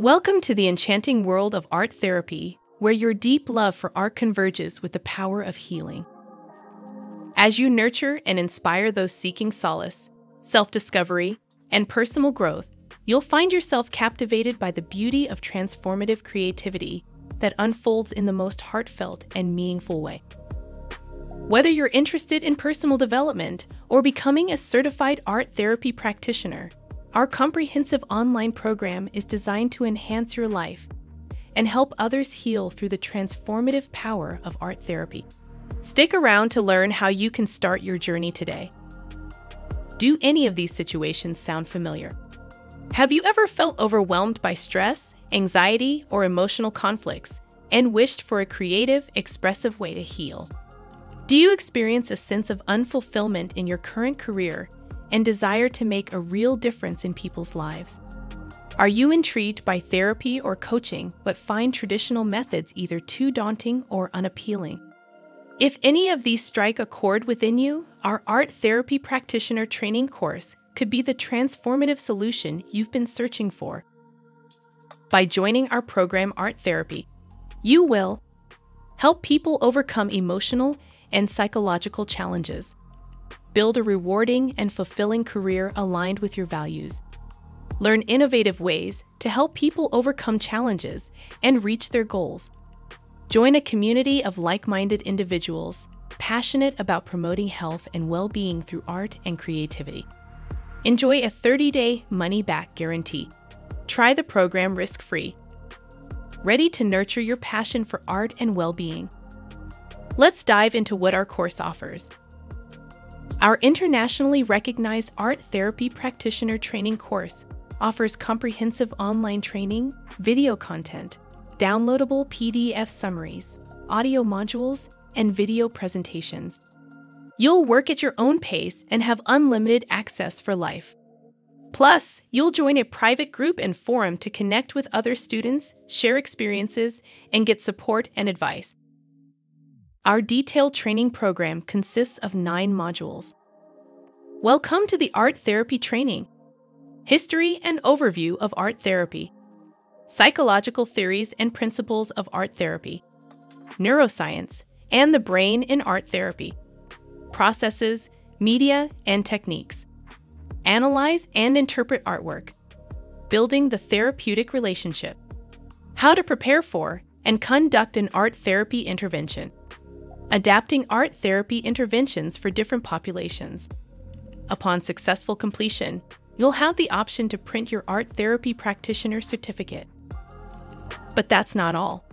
Welcome to the enchanting world of art therapy, where your deep love for art converges with the power of healing. As you nurture and inspire those seeking solace, self discovery, and personal growth, you'll find yourself captivated by the beauty of transformative creativity that unfolds in the most heartfelt and meaningful way. Whether you're interested in personal development or becoming a certified art therapy practitioner, our comprehensive online program is designed to enhance your life and help others heal through the transformative power of art therapy. Stick around to learn how you can start your journey today. Do any of these situations sound familiar? Have you ever felt overwhelmed by stress, anxiety, or emotional conflicts and wished for a creative, expressive way to heal? Do you experience a sense of unfulfillment in your current career and desire to make a real difference in people's lives? Are you intrigued by therapy or coaching but find traditional methods either too daunting or unappealing? If any of these strike a chord within you, our Art Therapy Practitioner Training course could be the transformative solution you've been searching for. By joining our program Art Therapy, you will help people overcome emotional and psychological challenges build a rewarding and fulfilling career aligned with your values. Learn innovative ways to help people overcome challenges and reach their goals. Join a community of like minded individuals passionate about promoting health and well being through art and creativity. Enjoy a 30 day money back guarantee. Try the program risk free. Ready to nurture your passion for art and well being? Let's dive into what our course offers. Our internationally recognized art therapy practitioner training course offers comprehensive online training, video content, downloadable PDF summaries, audio modules, and video presentations. You'll work at your own pace and have unlimited access for life. Plus, you'll join a private group and forum to connect with other students, share experiences, and get support and advice. Our detailed training program consists of nine modules. Welcome to the Art Therapy Training History and Overview of Art Therapy, Psychological Theories and Principles of Art Therapy, Neuroscience, and the Brain in Art Therapy, Processes, Media, and Techniques, Analyze and Interpret Artwork, Building the Therapeutic Relationship, How to Prepare for and Conduct an Art Therapy Intervention adapting art therapy interventions for different populations. Upon successful completion, you'll have the option to print your art therapy practitioner certificate. But that's not all.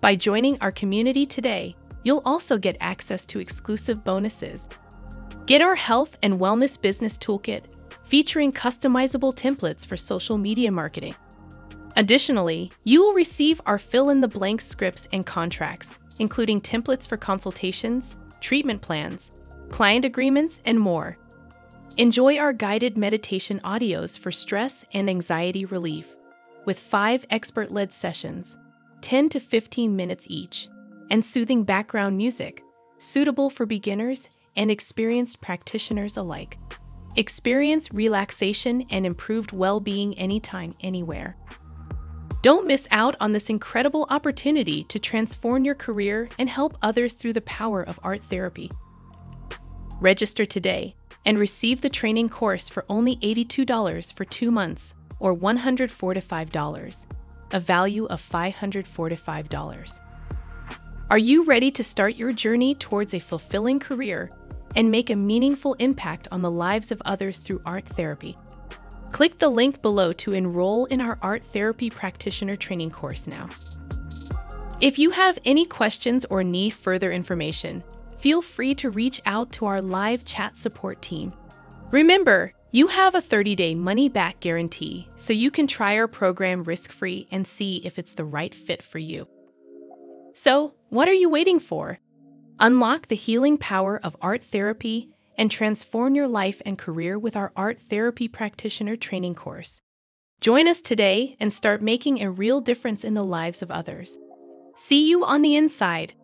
By joining our community today, you'll also get access to exclusive bonuses. Get our health and wellness business toolkit featuring customizable templates for social media marketing. Additionally, you will receive our fill in the blank scripts and contracts including templates for consultations, treatment plans, client agreements, and more. Enjoy our guided meditation audios for stress and anxiety relief, with five expert led sessions, 10 to 15 minutes each, and soothing background music, suitable for beginners and experienced practitioners alike. Experience relaxation and improved well being anytime, anywhere. Don't miss out on this incredible opportunity to transform your career and help others through the power of art therapy. Register today and receive the training course for only $82 for two months or $145, a value of $545. Are you ready to start your journey towards a fulfilling career and make a meaningful impact on the lives of others through art therapy? Click the link below to enroll in our Art Therapy Practitioner Training course now. If you have any questions or need further information, feel free to reach out to our live chat support team. Remember, you have a 30 day money back guarantee, so you can try our program risk free and see if it's the right fit for you. So, what are you waiting for? Unlock the healing power of art therapy and transform your life and career with our Art Therapy Practitioner Training course. Join us today and start making a real difference in the lives of others. See you on the inside.